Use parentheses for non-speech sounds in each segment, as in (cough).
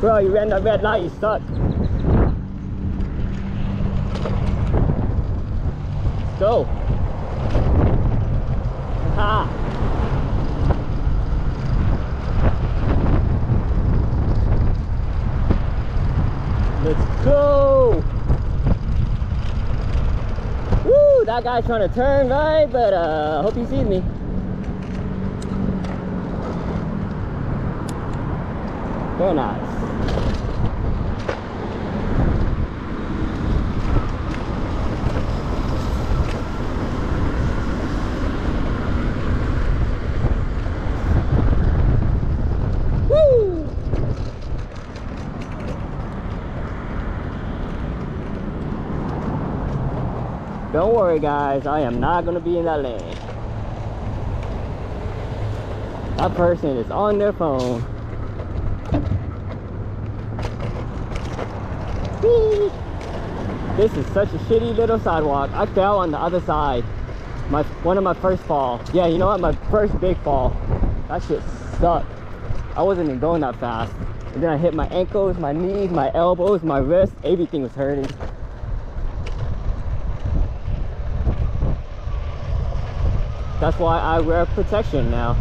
Bro, you ran that red light, you suck. Let's go. Ha! Let's go! Woo! That guy's trying to turn right, but uh, hope he sees me. Very nice. Don't worry guys, I am not gonna be in that lane. That person is on their phone. This is such a shitty little sidewalk. I fell on the other side. My one of my first fall. Yeah, you know what? My first big fall. That shit sucked. I wasn't even going that fast. And then I hit my ankles, my knees, my elbows, my wrists. Everything was hurting. That's why I wear protection now.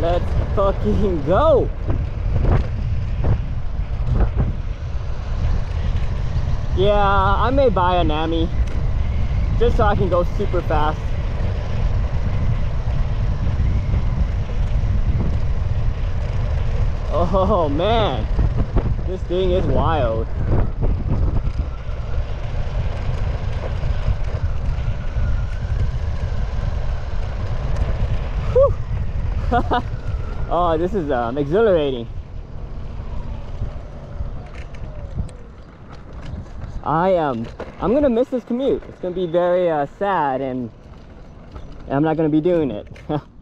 Let's fucking go! Yeah, I may buy a Nami just so I can go super fast. Oh man, this thing is wild. Whew. (laughs) oh, this is um, exhilarating. I am. I'm gonna miss this commute. It's gonna be very uh, sad, and I'm not gonna be doing it. (laughs)